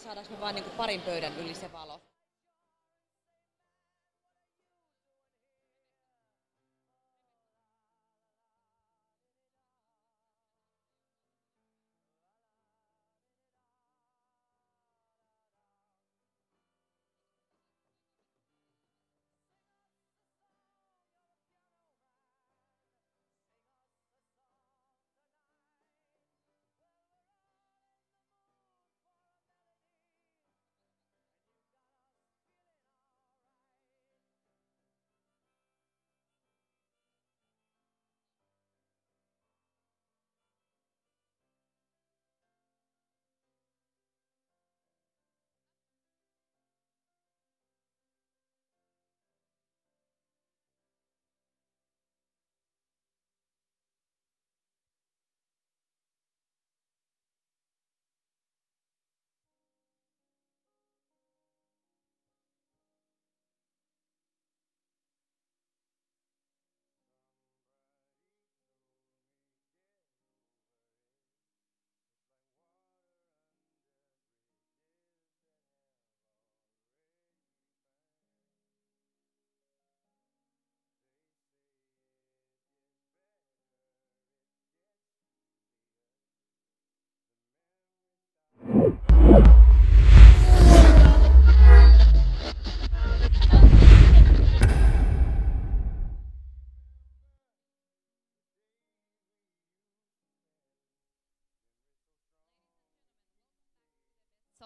saadaanko me vain niin parin pöydän yli se valo?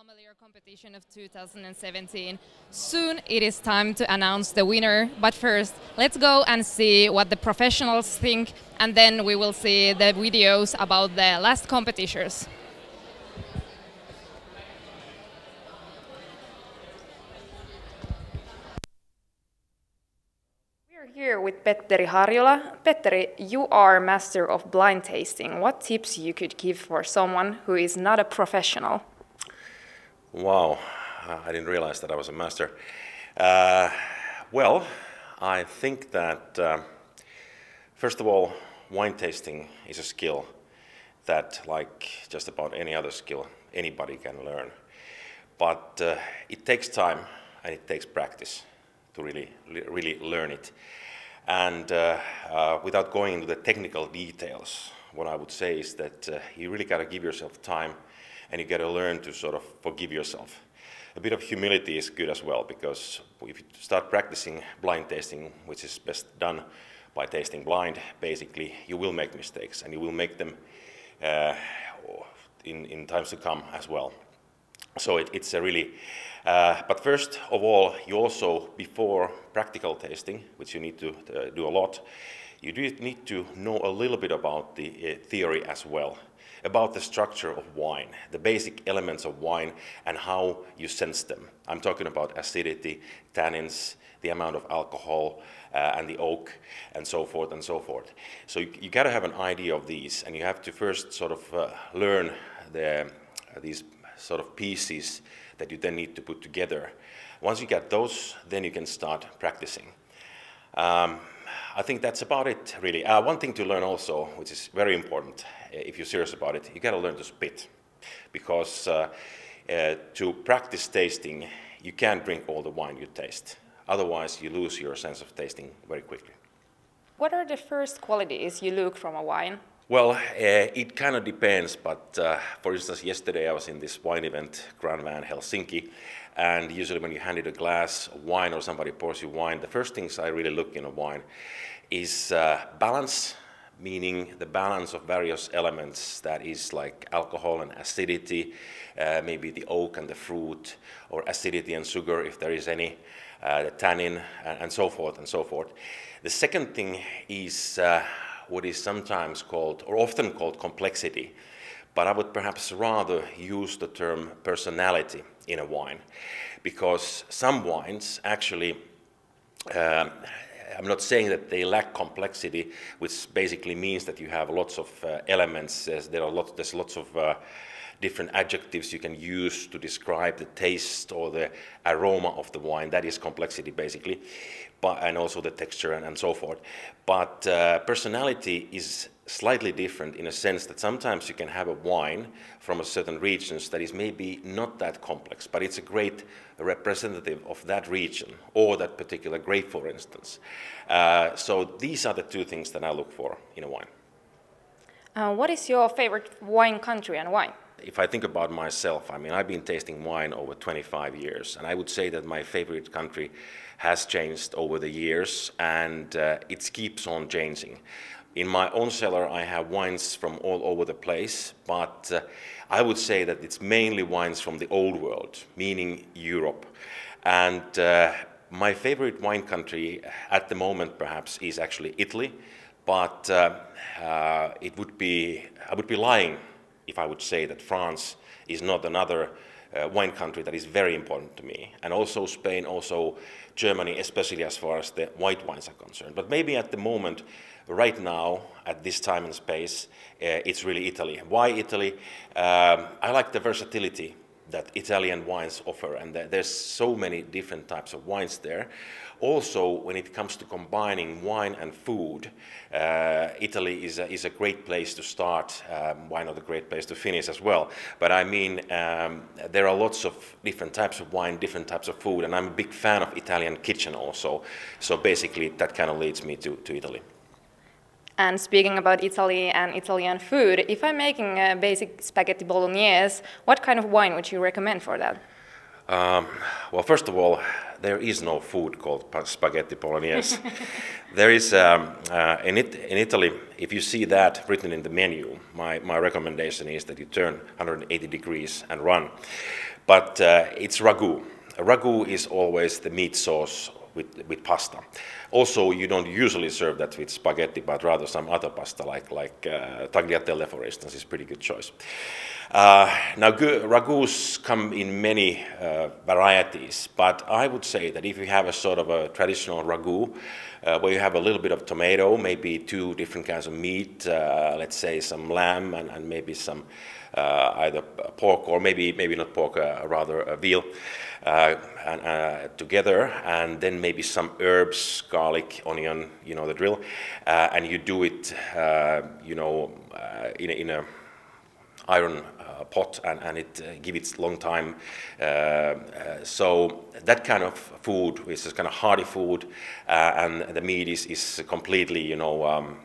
Sommelier competition of 2017. Soon it is time to announce the winner, but first let's go and see what the professionals think and then we will see the videos about the last competitors. We're here with Petteri Harjola. Petteri, you are master of blind tasting. What tips you could give for someone who is not a professional? Wow, I didn't realize that I was a master. Uh, well, I think that uh, first of all, wine tasting is a skill that, like just about any other skill, anybody can learn. But uh, it takes time and it takes practice to really, really learn it. And uh, uh, without going into the technical details, what I would say is that uh, you really got to give yourself time and you got to learn to sort of forgive yourself. A bit of humility is good as well because if you start practicing blind tasting, which is best done by tasting blind, basically, you will make mistakes and you will make them uh, in, in times to come as well. So it, it's a really, uh, but first of all, you also, before practical tasting, which you need to uh, do a lot, you do need to know a little bit about the uh, theory as well, about the structure of wine, the basic elements of wine, and how you sense them. I'm talking about acidity, tannins, the amount of alcohol, uh, and the oak, and so forth and so forth. So you, you got to have an idea of these, and you have to first sort of uh, learn the, these sort of pieces that you then need to put together. Once you get those, then you can start practicing. Um, I think that's about it, really. Uh, one thing to learn also, which is very important, uh, if you're serious about it, you got to learn to spit, because uh, uh, to practice tasting, you can't drink all the wine you taste. Otherwise, you lose your sense of tasting very quickly. What are the first qualities you look from a wine? Well, uh, it kind of depends, but uh, for instance, yesterday I was in this wine event, Grand Van Helsinki, and usually when you hand it a glass of wine or somebody pours you wine, the first things I really look in a wine is uh, balance, meaning the balance of various elements that is like alcohol and acidity, uh, maybe the oak and the fruit, or acidity and sugar if there is any, uh, the tannin, and, and, so forth and so forth. The second thing is uh, what is sometimes called, or often called, complexity. But I would perhaps rather use the term personality in a wine, because some wines actually, um, I'm not saying that they lack complexity, which basically means that you have lots of uh, elements. There are lots, there's lots of uh, different adjectives you can use to describe the taste or the aroma of the wine. That is complexity, basically, but, and also the texture and, and so forth. But uh, personality is slightly different in a sense that sometimes you can have a wine from a certain regions that is maybe not that complex, but it's a great representative of that region or that particular grape, for instance. Uh, so these are the two things that I look for in a wine. Uh, what is your favorite wine country and why? If I think about myself, I mean, I've been tasting wine over 25 years, and I would say that my favorite country has changed over the years, and uh, it keeps on changing. In my own cellar, I have wines from all over the place, but uh, I would say that it's mainly wines from the old world, meaning Europe. And uh, my favorite wine country at the moment, perhaps, is actually Italy but uh, uh, it would be, I would be lying if I would say that France is not another uh, wine country that is very important to me. And also Spain, also Germany, especially as far as the white wines are concerned. But maybe at the moment, right now, at this time and space, uh, it's really Italy. Why Italy? Um, I like the versatility that Italian wines offer, and there's so many different types of wines there. Also, when it comes to combining wine and food, uh, Italy is a, is a great place to start. Um, why not a great place to finish as well? But I mean, um, there are lots of different types of wine, different types of food, and I'm a big fan of Italian kitchen also. So basically, that kind of leads me to, to Italy. And speaking about Italy and Italian food, if I'm making a basic spaghetti bolognese, what kind of wine would you recommend for that? Um, well, first of all, there is no food called spaghetti bolognese. there is, um, uh, in, it, in Italy, if you see that written in the menu, my, my recommendation is that you turn 180 degrees and run. But uh, it's ragu. Ragu is always the meat sauce with, with pasta. Also, you don't usually serve that with spaghetti, but rather some other pasta, like, like uh, tagliatelle, for instance, is a pretty good choice. Uh, now, ragus come in many uh, varieties, but I would say that if you have a sort of a traditional ragu, uh, where you have a little bit of tomato, maybe two different kinds of meat, uh, let's say some lamb and, and maybe some uh, either pork or maybe maybe not pork, uh, rather a veal, together, and then maybe some herbs, garlic, onion, you know the drill, and you do it, you know, in a, in a iron uh, pot and, and it uh, give it long time. Uh, so that kind of food, is kind of hearty food, and the meat is, is completely, you know, um,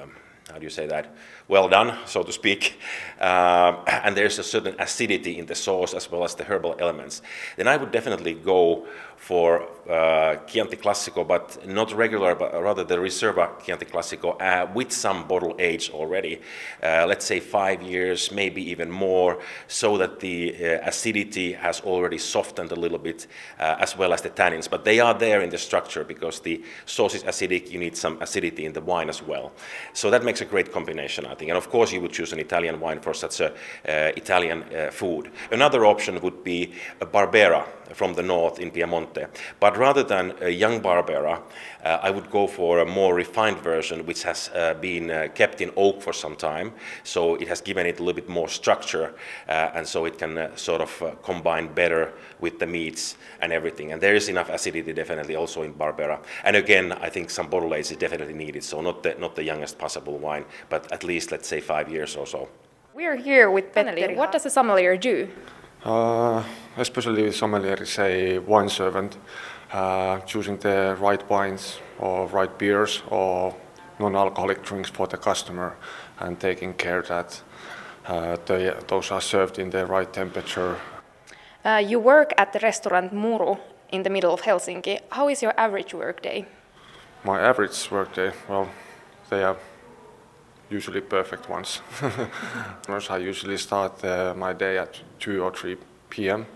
um, how do you say that? Well done, so to speak, uh, and there's a certain acidity in the sauce as well as the herbal elements, then I would definitely go for uh, Chianti Classico, but not regular, but rather the Riserva Chianti Classico uh, with some bottle age already. Uh, let's say five years, maybe even more, so that the uh, acidity has already softened a little bit, uh, as well as the tannins. But they are there in the structure because the sauce is acidic, you need some acidity in the wine as well. So that makes a great combination, I think. And of course, you would choose an Italian wine for such a uh, Italian food. Another option would be a Barbera from the north in Piemonte. But rather than a young Barbera, uh, I would go for a more refined version, which has uh, been uh, kept in oak for some time. So it has given it a little bit more structure, uh, and so it can uh, sort of uh, combine better with the meats and everything. And there is enough acidity definitely also in Barbera. And again, I think some bottle age is definitely needed. So not the, not the youngest possible wine, but at least let's say five years or so. We are here with Petteri. What does a sommelier do? Uh, especially sommelier is a wine servant, uh, choosing the right wines or right beers or non-alcoholic drinks for the customer and taking care that uh, they, those are served in the right temperature. Uh, you work at the restaurant Muru in the middle of Helsinki. How is your average workday? My average workday, well, they are usually perfect ones. I usually start uh, my day at 2 or 3 p.m.,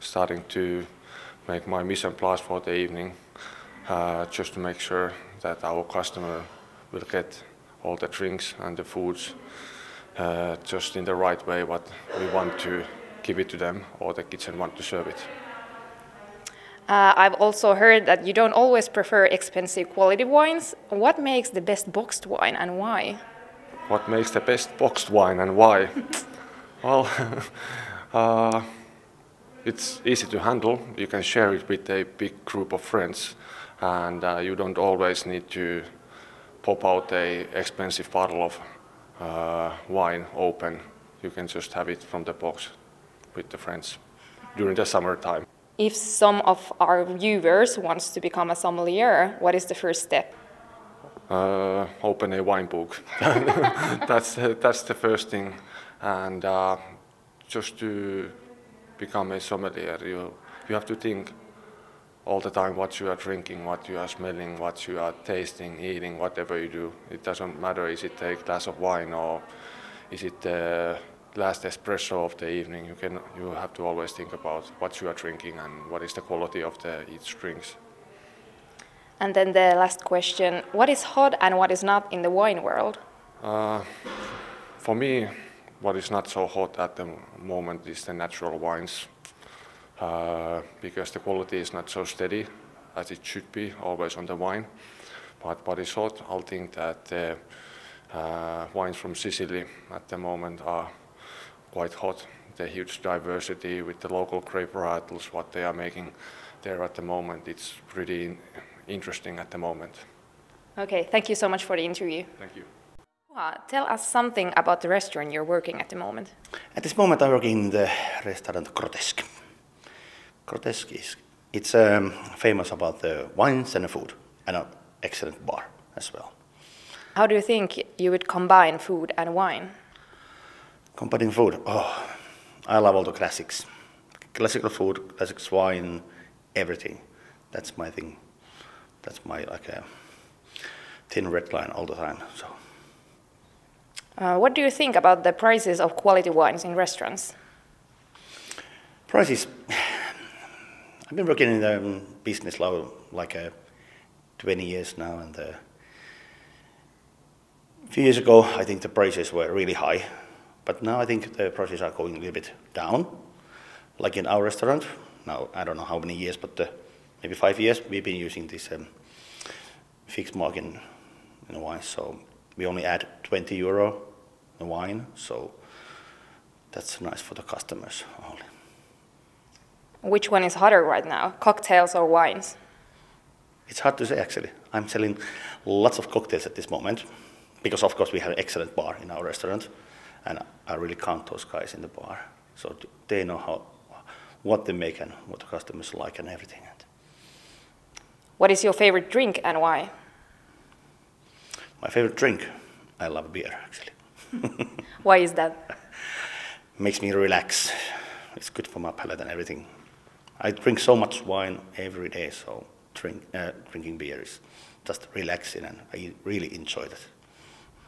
starting to make my mise en place for the evening, uh, just to make sure that our customer will get all the drinks and the foods uh, just in the right way what we want to give it to them or the kitchen want to serve it. Uh, I've also heard that you don't always prefer expensive quality wines. What makes the best boxed wine and why? What makes the best boxed wine and why? Well, uh, it's easy to handle. You can share it with a big group of friends, and uh, you don't always need to pop out a expensive bottle of uh, wine open. You can just have it from the box with the friends during the summertime. If some of our viewers wants to become a sommelier, what is the first step? Uh, open a wine book. that's that's the first thing, and uh, just to become a sommelier, you you have to think all the time what you are drinking, what you are smelling, what you are tasting, eating, whatever you do. It doesn't matter is it a glass of wine or is it the last espresso of the evening. You can you have to always think about what you are drinking and what is the quality of the each drinks. And then the last question what is hot and what is not in the wine world? Uh, for me, what is not so hot at the moment is the natural wines uh, because the quality is not so steady as it should be always on the wine. But what is hot, I think that the uh, wines from Sicily at the moment are quite hot. The huge diversity with the local grape varietals, what they are making there at the moment, it's pretty interesting at the moment. Okay, thank you so much for the interview. Thank you. Tell us something about the restaurant you're working at the moment. At this moment, I'm working in the restaurant Grotesk. Grotesk is it's um, famous about the wines and the food, and an excellent bar as well. How do you think you would combine food and wine? Combining food, oh, I love all the classics, classical food, classics wine, everything. That's my thing. That's my like a thin red line all the time. So. Uh, what do you think about the prices of quality wines in restaurants? Prices. I've been working in the um, business level like uh, 20 years now, and uh, a few years ago, I think the prices were really high, but now I think the prices are going a little bit down. Like in our restaurant, now I don't know how many years, but uh, maybe five years, we've been using this um, fixed margin in wine, so we only add 20 euro in wine, so that's nice for the customers only. Which one is hotter right now, cocktails or wines? It's hard to say actually. I'm selling lots of cocktails at this moment because, of course, we have an excellent bar in our restaurant, and I really count those guys in the bar, so they know how what they make and what the customers like and everything. What is your favorite drink and why? My favorite drink, I love beer actually. why is that? Makes me relax. It's good for my palate and everything. I drink so much wine every day, so drink, uh, drinking beer is just relaxing, and I really enjoy it.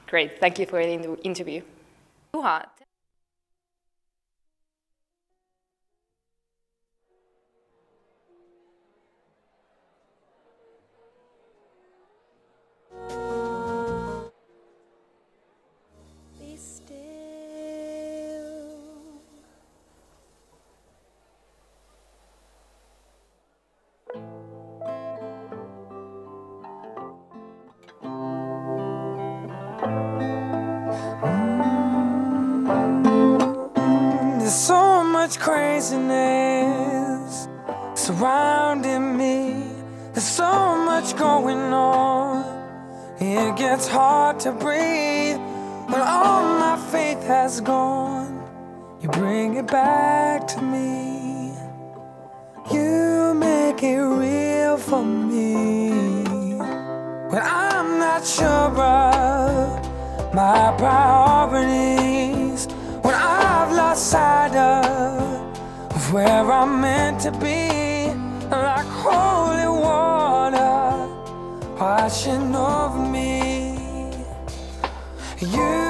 Great, thank you for the interview. Much craziness surrounding me. There's so much going on. It gets hard to breathe when all my faith has gone. You bring it back to me. You make it real for me. When I'm not sure of my priorities, when I've lost sight of where I'm meant to be, like holy water washing over me. You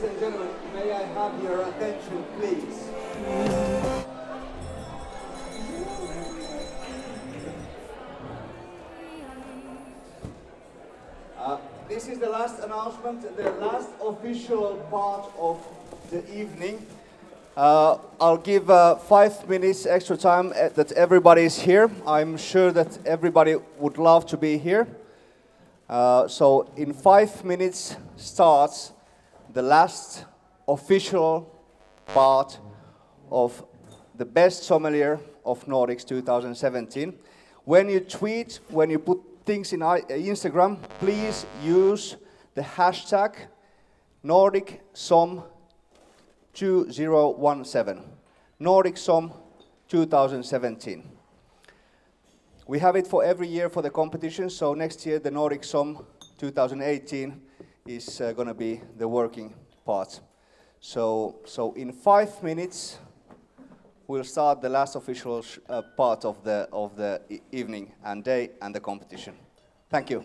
Ladies and gentlemen, may I have your attention, please? Uh, this is the last announcement, the last official part of the evening. Uh, I'll give uh, five minutes extra time uh, that everybody is here. I'm sure that everybody would love to be here. Uh, so in five minutes starts the last official part of the best sommelier of Nordics 2017. When you tweet, when you put things in uh, Instagram, please use the hashtag Nordic Som 2017. Nordic Som 2017. We have it for every year for the competition, so next year the Nordic Som 2018 is uh, going to be the working part. So, so in five minutes, we'll start the last official uh, part of the, of the evening and day and the competition. Thank you.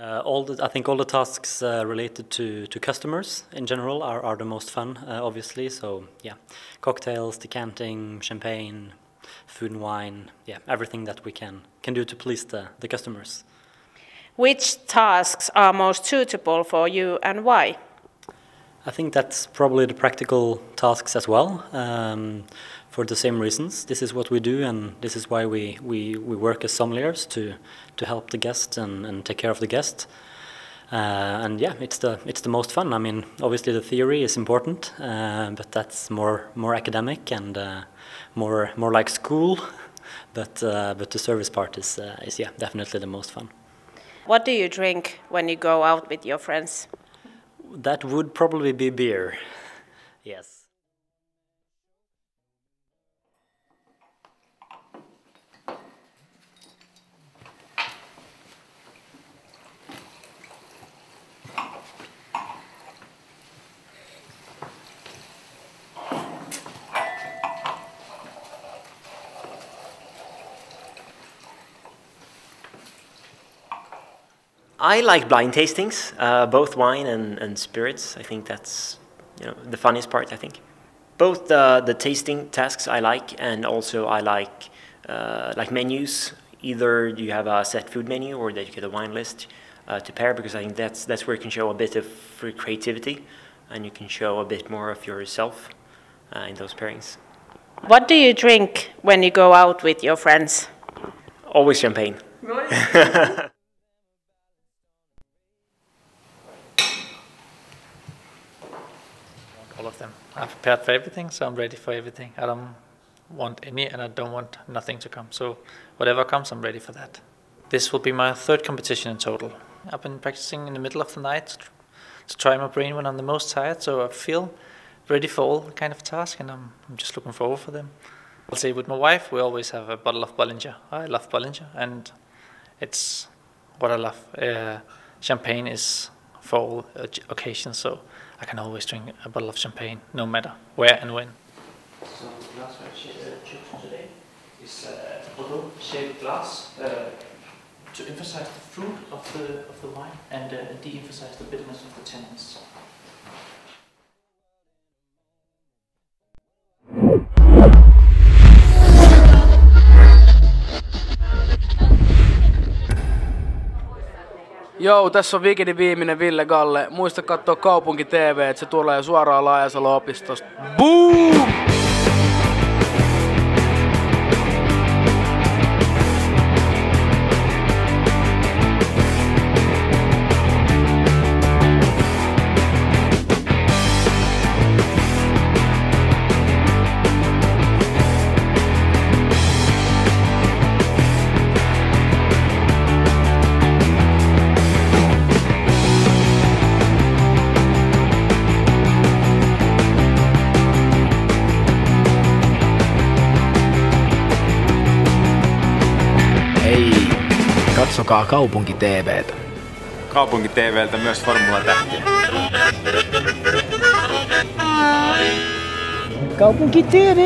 Uh, all the, I think all the tasks uh, related to, to customers in general are, are the most fun, uh, obviously. So yeah, cocktails, decanting, champagne, food and wine, yeah, everything that we can can do to please the, the customers. Which tasks are most suitable for you and why? I think that's probably the practical tasks as well, um, for the same reasons. This is what we do, and this is why we, we, we work as sommeliers to, to help the guest and, and take care of the guest. Uh, and yeah, it's the it's the most fun. I mean, obviously the theory is important, uh, but that's more more academic and uh, more more like school. But uh, but the service part is uh, is yeah definitely the most fun. What do you drink when you go out with your friends? That would probably be beer. Yes. I like blind tastings, uh, both wine and, and spirits. I think that's you know the funniest part. I think both the the tasting tasks I like, and also I like uh, like menus. Either you have a set food menu, or that you get a wine list uh, to pair, because I think that's that's where you can show a bit of creativity, and you can show a bit more of yourself uh, in those pairings. What do you drink when you go out with your friends? Always champagne. all of them. I'm prepared for everything, so I'm ready for everything. I don't want any, and I don't want nothing to come. So whatever comes, I'm ready for that. This will be my third competition in total. I've been practicing in the middle of the night to try my brain when I'm the most tired, so I feel ready for all kind of tasks, and I'm, I'm just looking forward for them. I'll say with my wife, we always have a bottle of Bollinger. I love Bollinger, and it's what I love. Uh, champagne is for all occasions, so I can always drink a bottle of champagne, no matter where and when. So the glass I choose today is a Bordeaux shaped glass uh, to emphasize the fruit of the of the wine and uh, de-emphasize the bitterness of the tannins. Joo, tässä on Wikidin viimeinen Ville Galle. Muista katsoa Kaupunki TV, että se tulee suoraan Laajasalo-opistosta. Boom! Katsokaa Kaupunki TVtä. Kaupunki TVltä myös Formula Tähtiä. Kaupunki TV!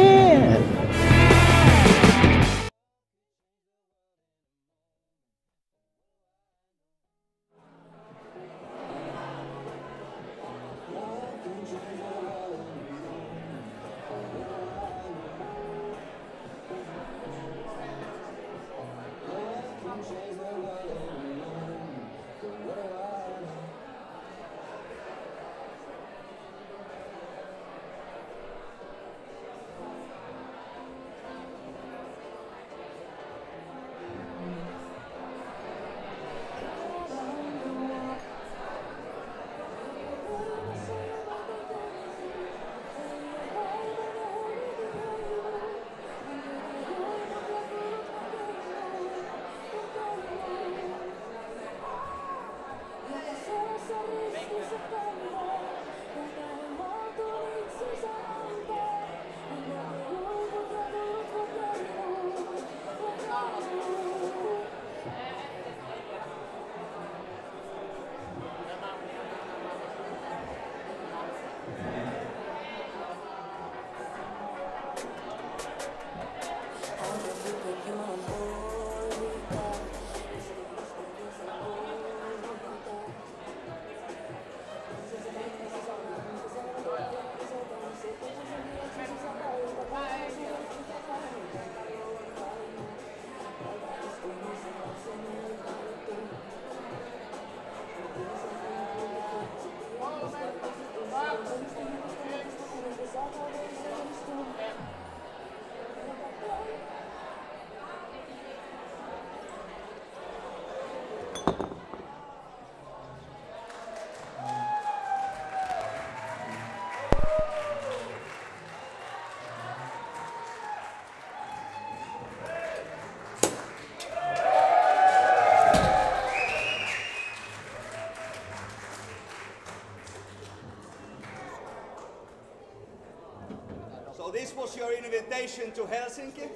Invitation to Helsinki.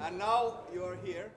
And now you're here.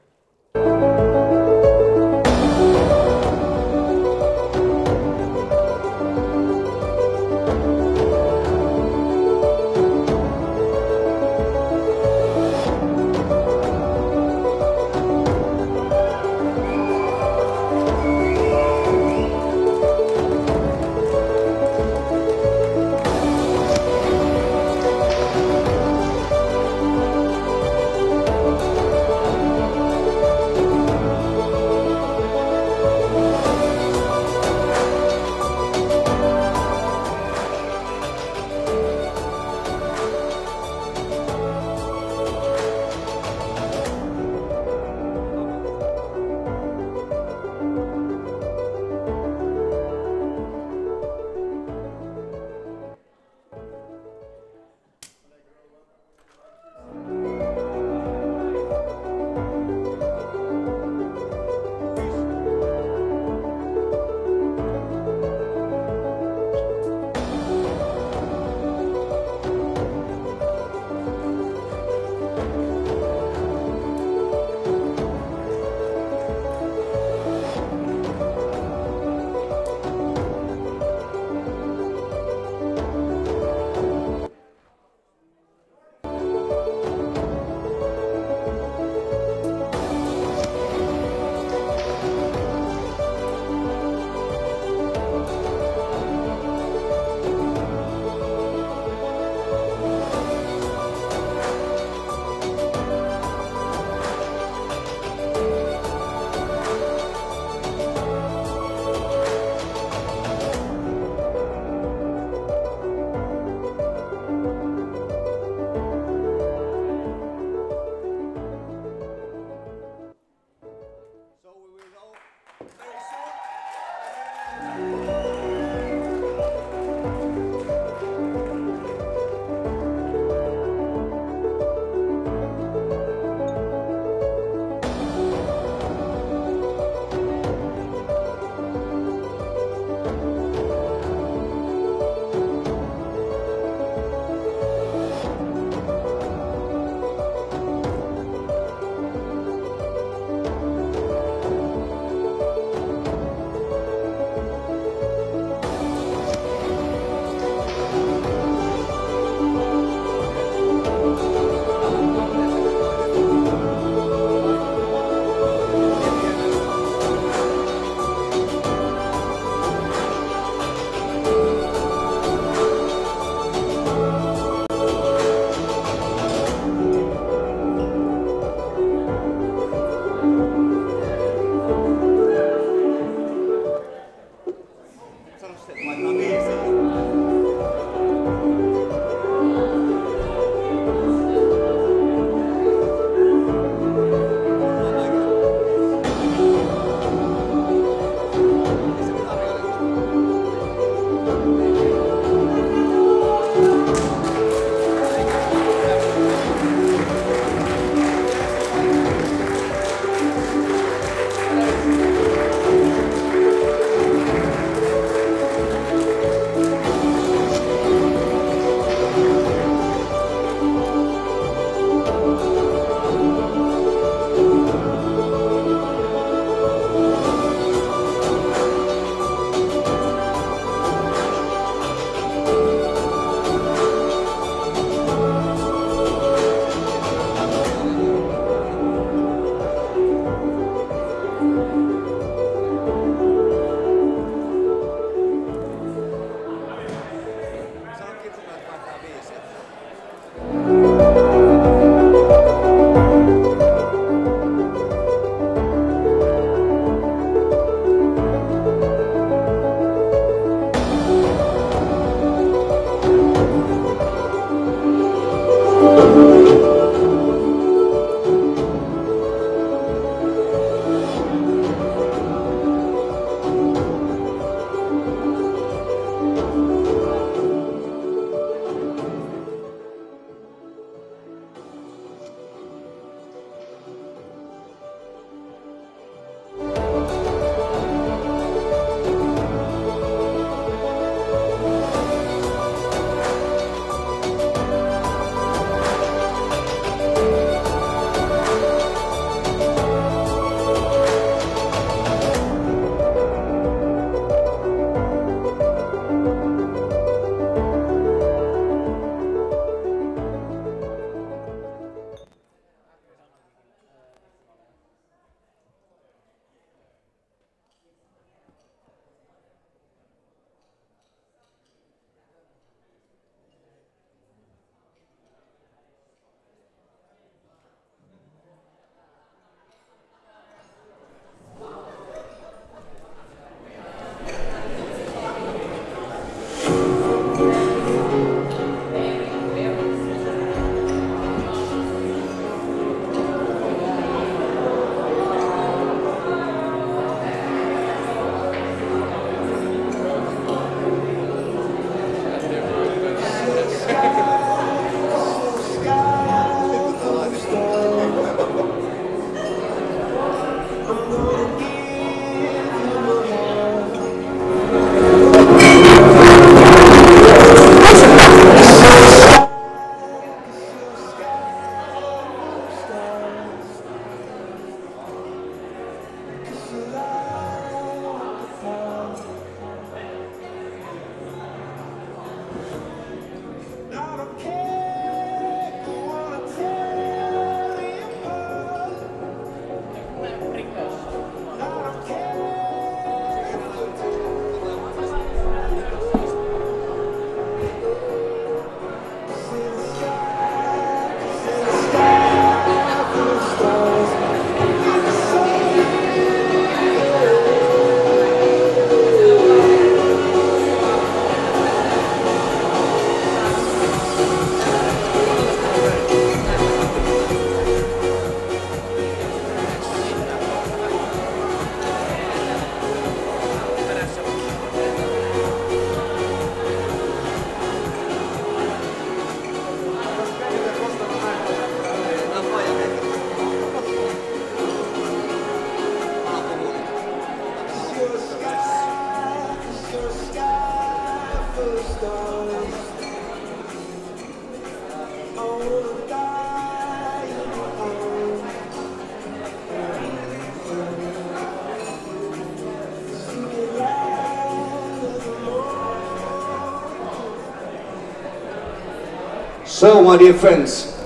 So, my dear friends,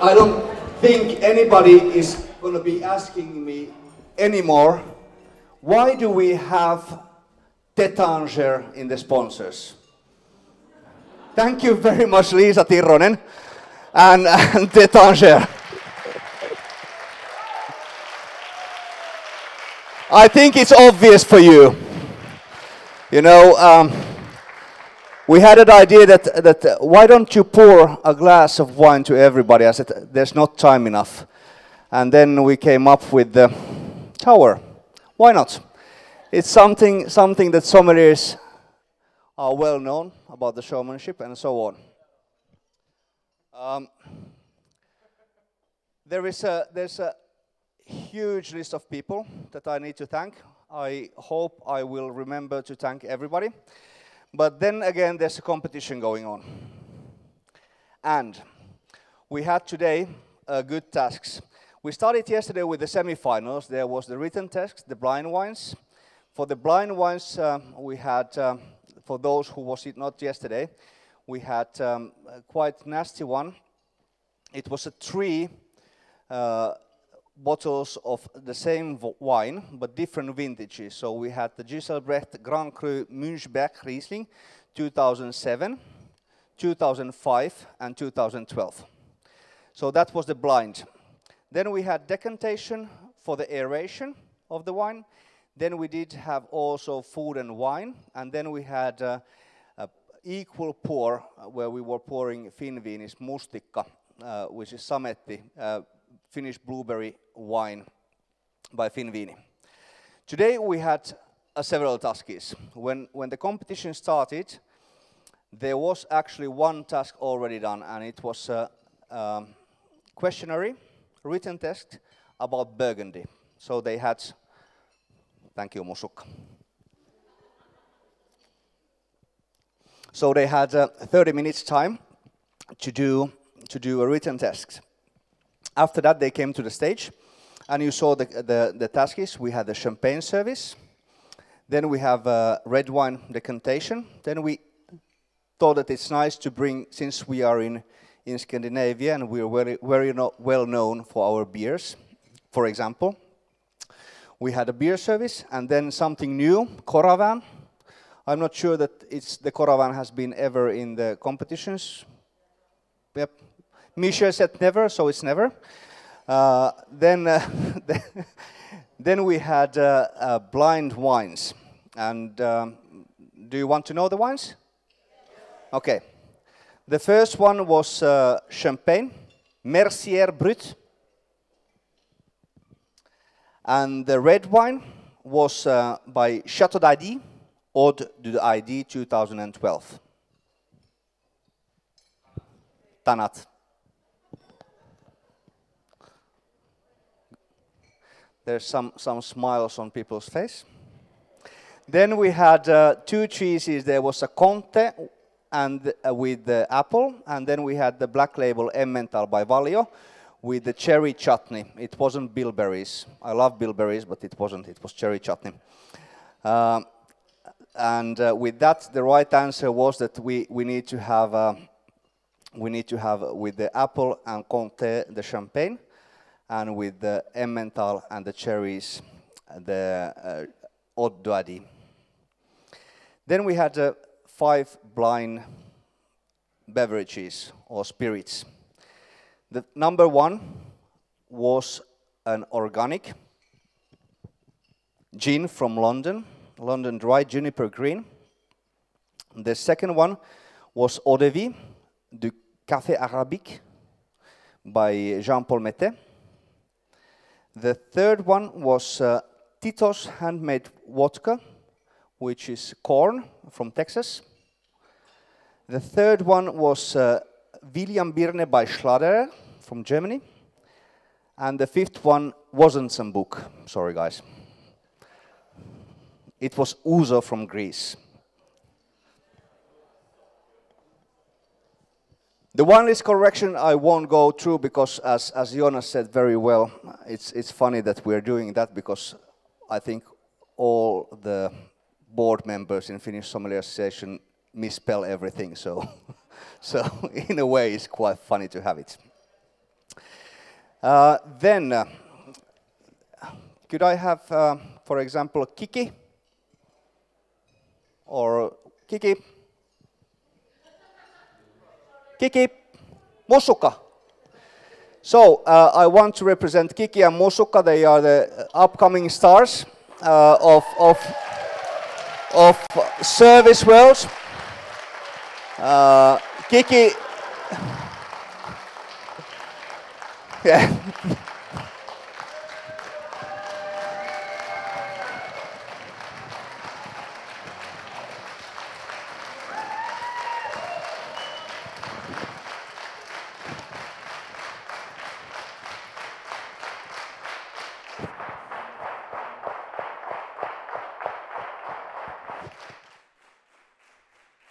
I don't think anybody is going to be asking me anymore why do we have Taittinger in the sponsors? Thank you very much, Lisa Tirronen and, and Taittinger. I think it's obvious for you. You know, um, we had an idea that, that uh, why don't you pour a glass of wine to everybody? I said, there's not time enough. And then we came up with the tower. Why not? It's something, something that sommeliers are well known about the showmanship and so on. Um, there is a, there's a huge list of people that I need to thank. I hope I will remember to thank everybody. But then again, there's a competition going on. And we had today uh, good tasks. We started yesterday with the semifinals. There was the written text, the blind wines. For the blind wines, uh, we had, uh, for those who was it not yesterday, we had um, a quite nasty one. It was a tree uh, bottles of the same wine, but different vintages. So we had the Giselbrecht Grand Cru Münchberg Riesling 2007, 2005, and 2012. So that was the blind. Then we had decantation for the aeration of the wine. Then we did have also food and wine. And then we had uh, equal pour uh, where we were pouring Finnviinis Mustikka, uh, which is Sametti, uh, Finnish blueberry wine by Finnviini. Today we had uh, several tasks. When, when the competition started, there was actually one task already done, and it was a um, questionnaire, written test about Burgundy. So they had, thank you Musukka. So they had uh, 30 minutes time to do, to do a written test. After that, they came to the stage, and you saw the, the, the tasks. We had the champagne service, then we have uh, red wine decantation. Then we thought that it's nice to bring, since we are in, in Scandinavia and we are very, very no, well known for our beers, for example. We had a beer service, and then something new, Coravin. I'm not sure that it's the Coravin has been ever in the competitions. Yep. Misha said never, so it's never. Uh, then, uh, then we had uh, uh, blind wines. And um, do you want to know the wines? Okay. The first one was champagne, Mercier Brut. And the red wine was uh, by Chateau d'Aydie, Ode de ID 2012. Tannat. There's some, some smiles on people's face. Then we had uh, two cheeses. There was a Comté and uh, with the apple, and then we had the black label Emmental by Valio with the cherry chutney. It wasn't bilberries. I love bilberries, but it wasn't. It was cherry chutney. Um, and uh, with that, the right answer was that we, we need to have uh, we need to have with the apple and Comté the champagne, and with the Emmental and the cherries the uh. Then we had uh, five blind beverages or spirits. The number one was an organic gin from London London Dry Juniper Green. The second one was Eau de Vie du Café Arabique by Jean-Paul Metté. The third one was uh, Tito's Handmade Vodka, which is corn from Texas. The third one was uh, William Birne by Schladerer from Germany. And the fifth one wasn't Sambuca. Sorry, guys. It was Ouzo from Greece. The one list correction I won't go through because, as, as Jonas said very well, it's, it's funny that we're doing that because I think all the board members in Finnish Sommelier Association misspell everything. So so in a way, it's quite funny to have it. Uh, then, uh, could I have, uh, for example, Kiki? Or Kiki? Kiki, Mosuka. So uh, I want to represent Kiki and Mosuka. They are the upcoming stars uh, of, of, of service world. Uh, Kiki, yeah.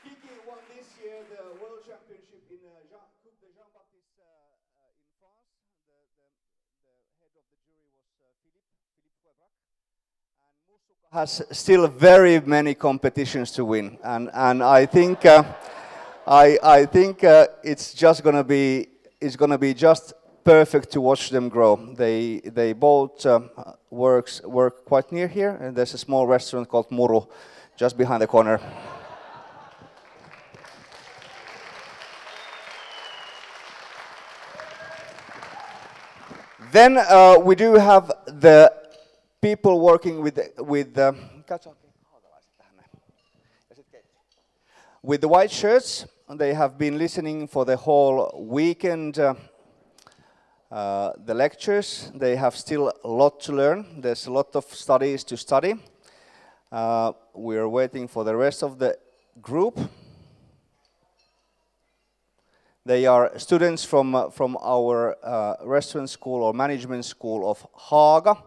Kiki won this year the World Championship in uh, Jean, Coupe de Jean-Baptiste uh, uh, in France. The, the, the head of the jury was uh, Philippe, Philippe Faure-Brac. And Musuka has still very many competitions to win. And, and I think, uh, I, I think uh, it's just going to be, it's to be just perfect to watch them grow. They, they both uh, works, work quite near here. And there's a small restaurant called Muru just behind the corner. Then uh, we do have the people working with with uh, with the white shirts. They have been listening for the whole weekend. Uh, uh, the lectures. They have still a lot to learn. There's a lot of studies to study. Uh, we are waiting for the rest of the group. They are students from, uh, from our uh, restaurant school or management school of Haaga,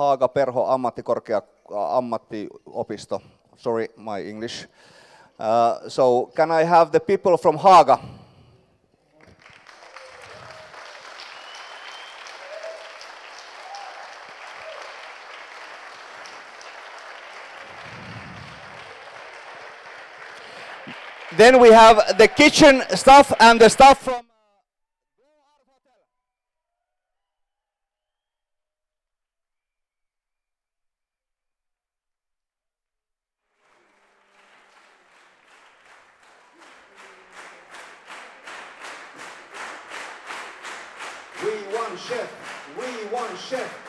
Haaga Perho Ammattikorkea uh, Ammattiopisto. Sorry, my English. Uh, so can I have the people from Haaga? Then we have the kitchen stuff and the stuff from We want chef. We want chef.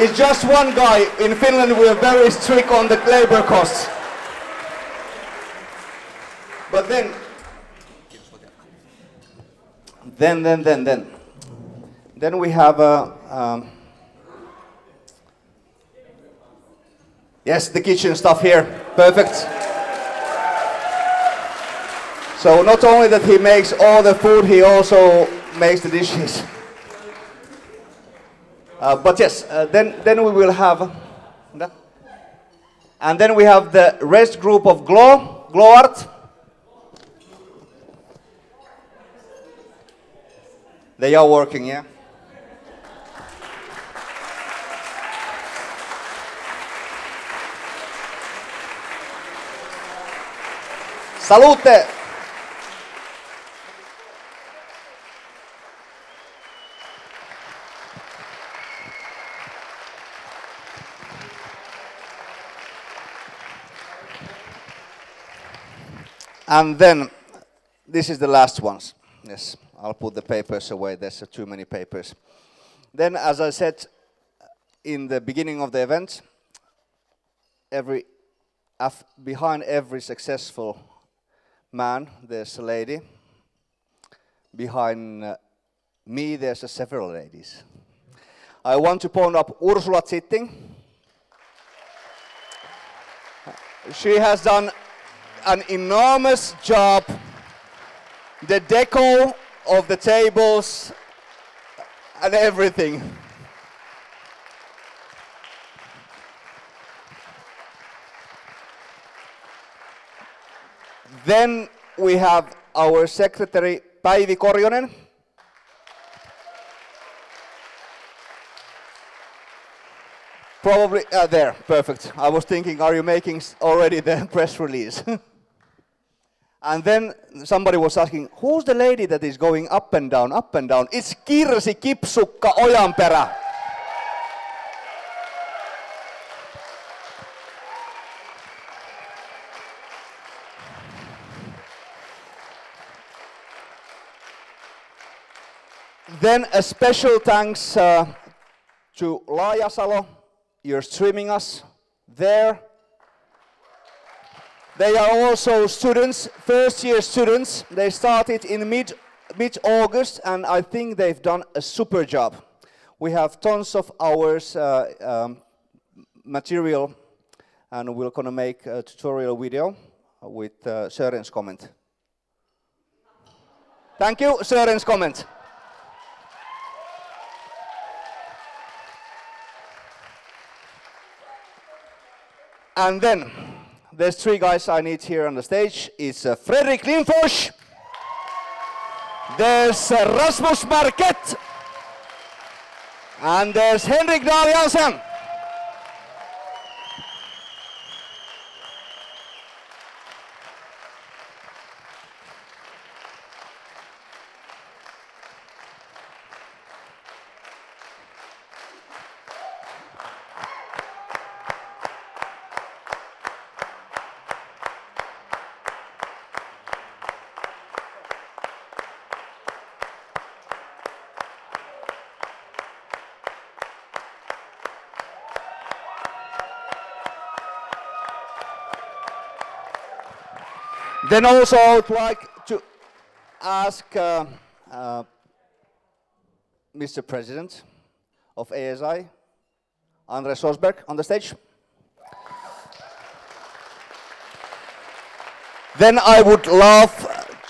It's just one guy. In Finland, we are very strict on the labor costs. But then, then, then, then, then, then we have a. Um, yes, the kitchen stuff here. Perfect. So not only that he makes all the food, he also makes the dishes. Uh, but yes, uh, then, then we will have, and then we have the rest group of Glow, Glow Art. They are working, yeah? Salute! And then, this is the last ones. Yes, I'll put the papers away. There's uh, too many papers. Then, as I said in the beginning of the event, every behind every successful man, there's a lady. Behind uh, me, there's uh, several ladies. I want to point up Ursula Zitting. She has done an enormous job. The decor of the tables and everything. Then we have our secretary, Päivi Korjonen. Probably, uh, there, perfect. I was thinking, are you making already the press release? and then somebody was asking, who's the lady that is going up and down, up and down? It's Kirsi Kipsukka Ojanperä. Then a special thanks uh, to Laajasalo. You're streaming us there. They are also students, first year students. They started in mid, mid August and I think they've done a super job. We have tons of hours uh, um, material and we're gonna make a tutorial video with uh, Søren's comment. Thank you, Søren's comment. And then there's three guys I need here on the stage. It's uh, Fredrik Lindfors. There's uh, Rasmus Marquette. And there's Henrik Dahl Jensen. Then also I would like to ask uh, uh, Mr. President of ASI, Andres Rosberg, on the stage. Then I would love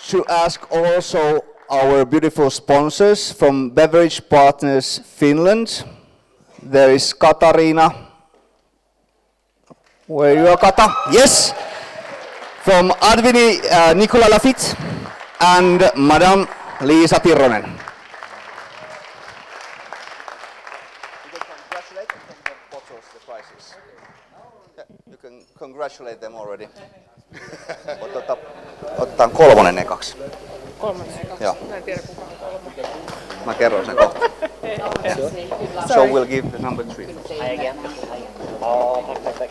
to ask also our beautiful sponsors from Beverage Partners Finland. There is Katarina. Where you are, Kata? Yes from Advini uh, Nicola Lafitte and Madame Lisa Tirronen. You can congratulate them already. Oteta, otetaan kolmonen ekaksi. Kolmonen ekaksi. Joo. Mä en tiedä kuka on kolmonen. Mä kerron sen kohta. Yeah. So we'll give the number three. Oh. Oh, tack.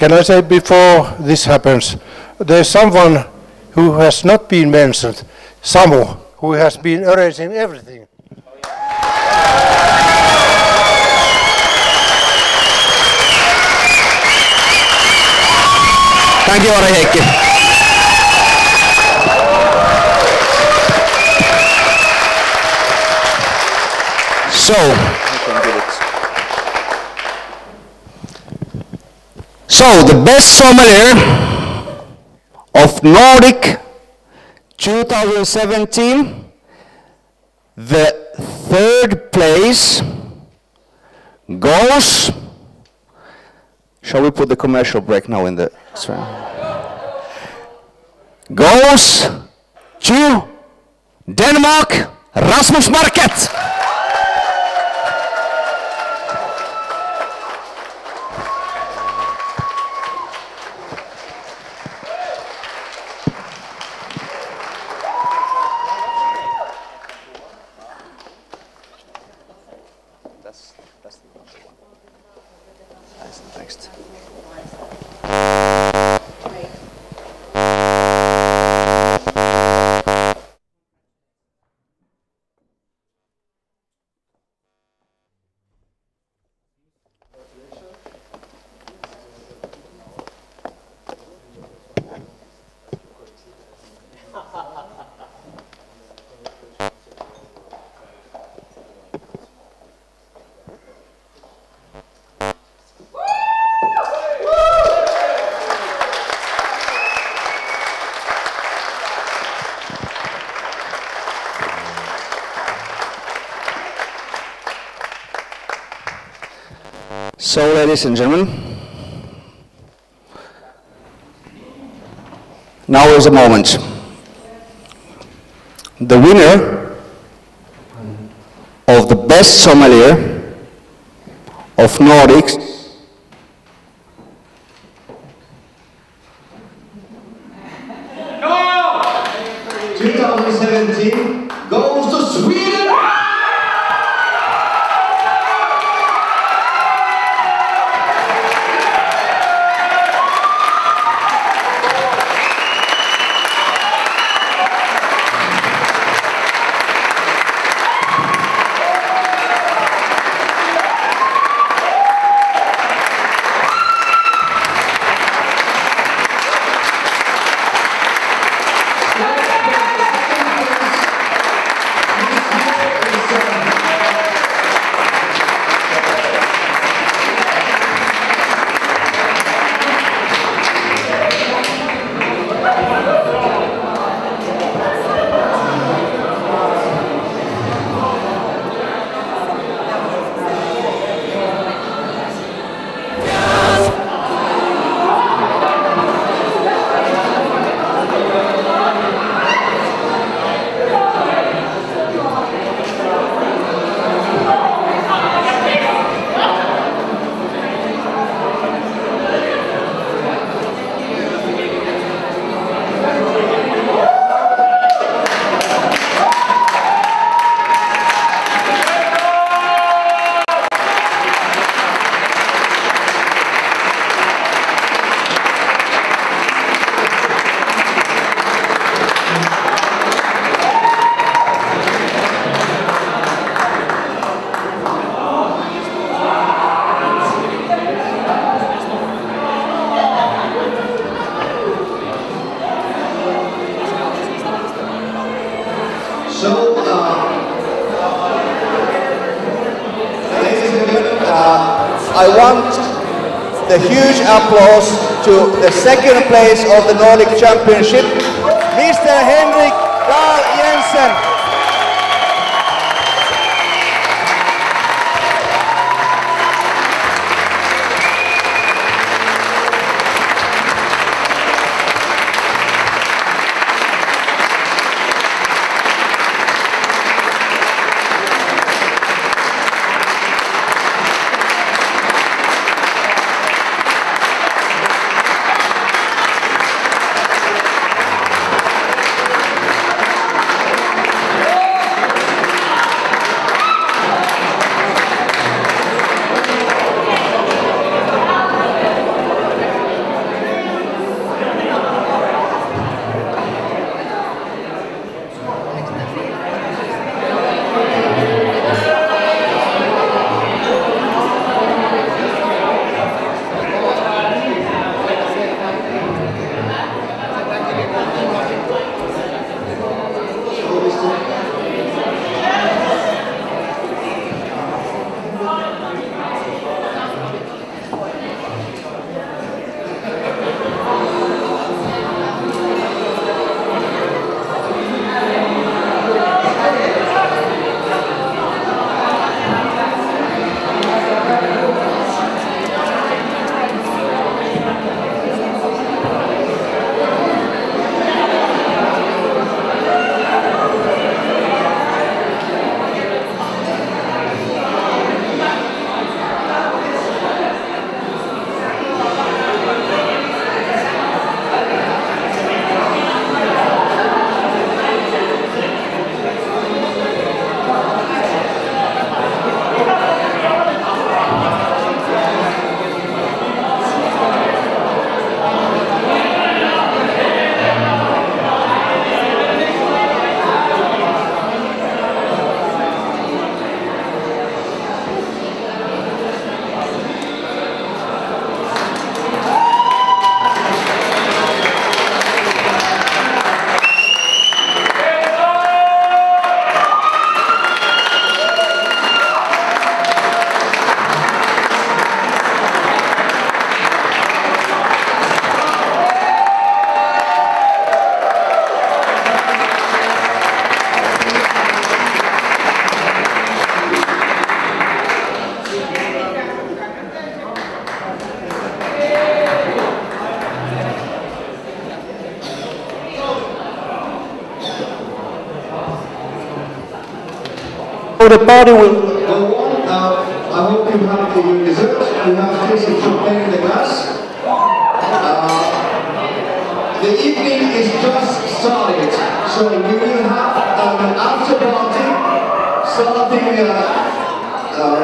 Can I say before this happens, there's someone who has not been mentioned, Samu, who has been arranging everything. Thank you, Ari Heikki. So, so the best sommelier of Nordic 2017, the third place goes. Shall we put the commercial break now in the stream? Goes to Denmark, Rasmus Market. So, ladies and gentlemen, now is the moment. The winner of the best sommelier of Nordics second place of the Nordic Championship, the party will. Uh, I hope you have the dessert. You have tasted champagne in the glass. Uh, the evening is just started, so we will have an after party starting uh, uh,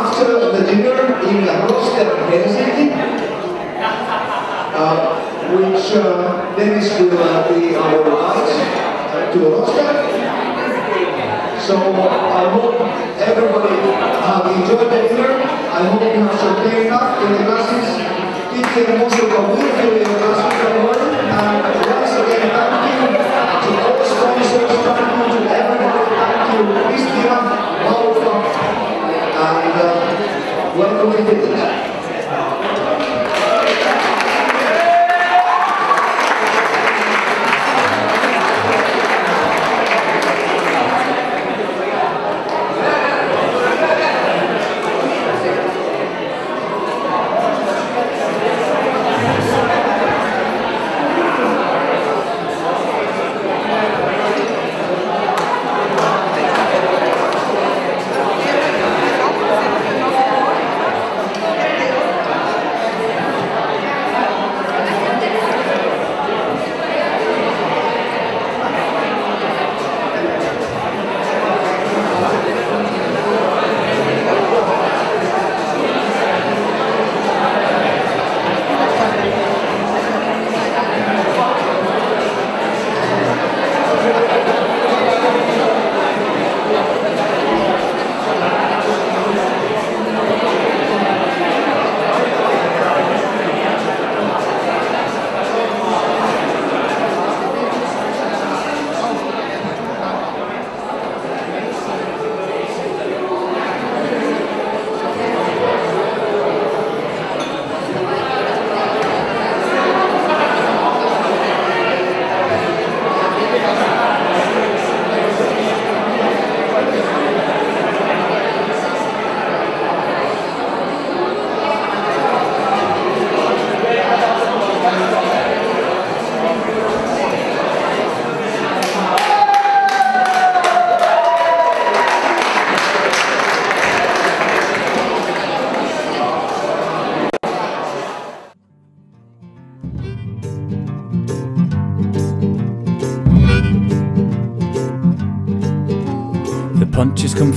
after the dinner in Roster Helsinki, uh, which uh, Dennis will uh, be our guide to Roster. So I hope everybody have enjoyed the dinner. I hope you have champagne enough in the glasses. Keep the emotion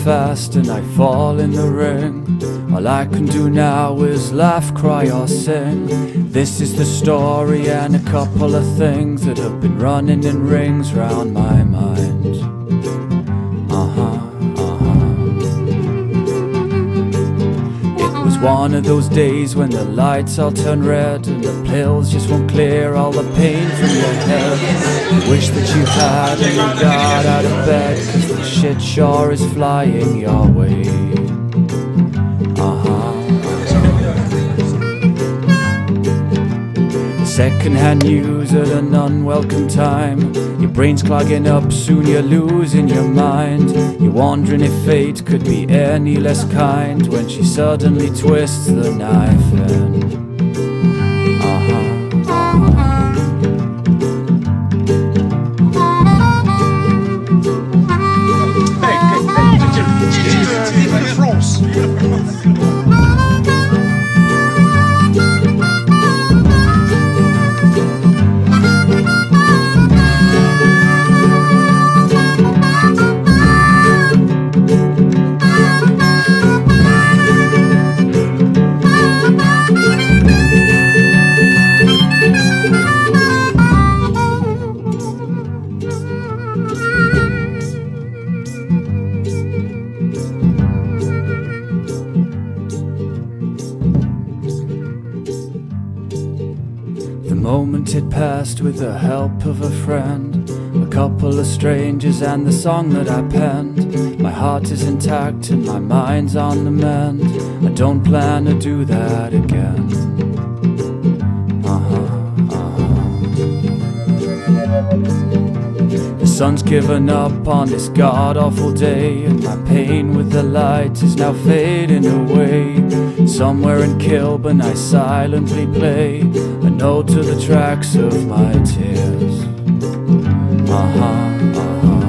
fast and I fall in the ring. All I can do now is laugh, cry, or sing. This is the story and a couple of things that have been running in rings round my mind. Uh huh, uh huh. It was one of those days when the lights all turn red and the pills just won't clear all the pain from your head. Wish that you had and you got out of bed, shit sure is flying your way. Uh huh. Secondhand news at an unwelcome time. Your brain's clogging up, soon you're losing your mind. You're wondering if fate could be any less kind when she suddenly twists the knife in. With the help of a friend, a couple of strangers, and the song that I penned. My heart is intact and my mind's on the mend. I don't plan to do that again. Uh-huh, The sun's given up on this god awful day, and my pain with the light is now fading away. Somewhere in Kilburn, I silently play note to the tracks of my tears. Uh huh, uh huh.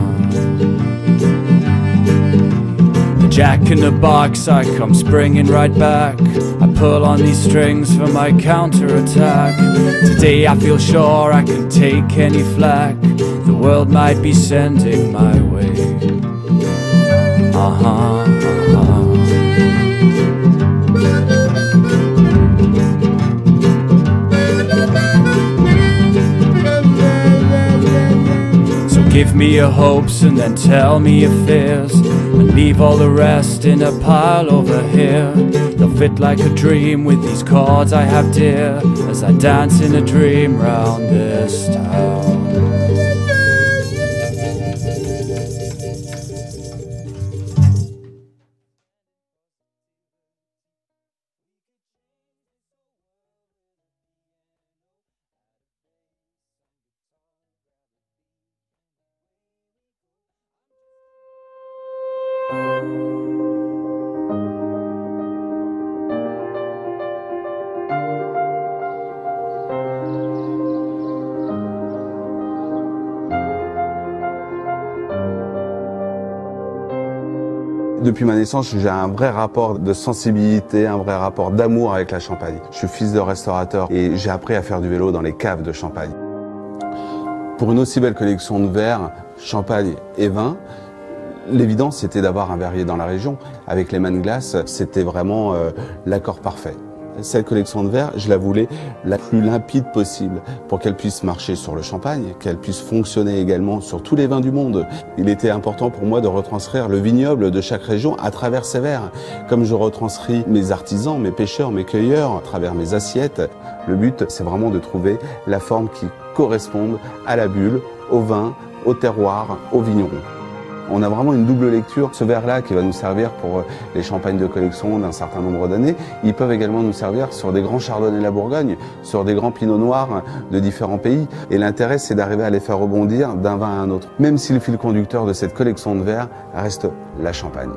The Jack in the box, I come springing right back. I pull on these strings for my counterattack. Today I feel sure I can take any flack the world might be sending my way. Uh give me your hopes and then tell me your fears. And leave all the rest in a pile over here. They'll fit like a dream with these chords I have dear As I dance in a dream round this town Depuis ma naissance, j'ai un vrai rapport de sensibilité, un vrai rapport d'amour avec la Champagne. Je suis fils de restaurateur et j'ai appris à faire du vélo dans les caves de Champagne. Pour une aussi belle collection de verres, champagne et vin, l'évidence c'était d'avoir un verrier dans la région. Avec les mains de glace, c'était vraiment euh, l'accord parfait. Cette collection de verres, je la voulais la plus limpide possible pour qu'elle puisse marcher sur le champagne, qu'elle puisse fonctionner également sur tous les vins du monde. Il était important pour moi de retranscrire le vignoble de chaque région à travers ces verres. Comme je retranscris mes artisans, mes pêcheurs, mes cueilleurs à travers mes assiettes, le but c'est vraiment de trouver la forme qui corresponde à la bulle, au vin, au terroir, au vigneron. On a vraiment une double lecture. Ce verre-là qui va nous servir pour les champagnes de collection d'un certain nombre d'années, ils peuvent également nous servir sur des grands chardonnays de la Bourgogne, sur des grands pinots noirs de différents pays. Et l'intérêt, c'est d'arriver à les faire rebondir d'un vin à un autre. Même si le fil conducteur de cette collection de verres reste la champagne.